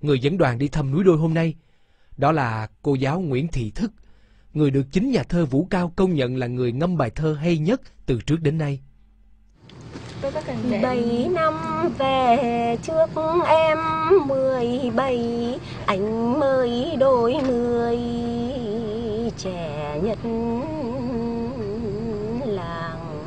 người dẫn đoàn đi thăm núi đôi hôm nay. Đó là cô giáo Nguyễn Thị Thức, người được chính nhà thơ Vũ Cao công nhận là người ngâm bài thơ hay nhất từ trước đến nay. Bảy năm về trước em mười bảy Anh mới đôi mười trẻ nhất làng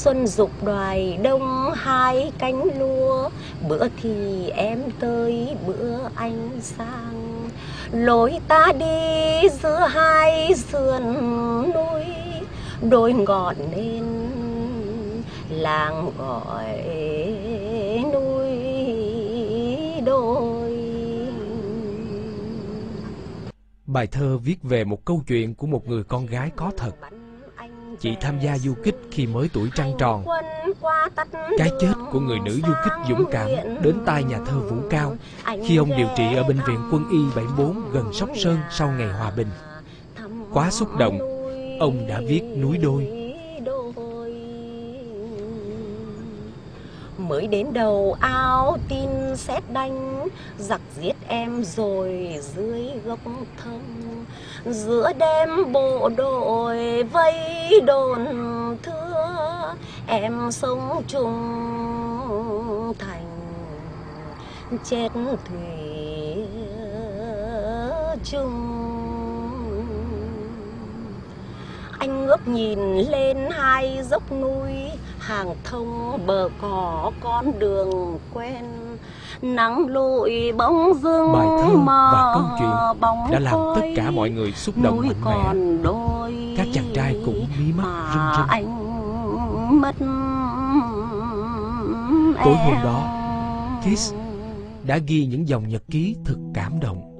Xuân dục đoài đông hai cánh lúa. Bữa thì em tới, bữa anh sang. Lối ta đi giữa hai sườn núi, Đôi ngọn nên làng gọi núi đôi Bài thơ viết về một câu chuyện của một người con gái có thật. Chị tham gia du kích khi mới tuổi trăng tròn. Cái chết của người nữ du kích dũng cảm đến tai nhà thơ Vũ Cao khi ông điều trị ở bệnh viện quân y 74 gần Sóc Sơn sau ngày hòa bình. Quá xúc động, ông đã viết núi đôi. Mới đến đầu ao tin xét đánh, giặc giết em rồi dưới gốc thông. Giữa đêm bộ đội vây đồn thưa, em sống chung thành chết thủy chung. Anh ngước nhìn lên hai dốc núi hàng thông bờ cỏ con đường quen nắng lụi bóng dương Bài thơ và câu chuyện bóng đã làm tất cả mọi người xúc động mạnh mẽ. đôi Các chàng trai cũng mí mắt rưng rưng. anh mất Tối hôm đó, Kiss đã ghi những dòng nhật ký thật cảm động.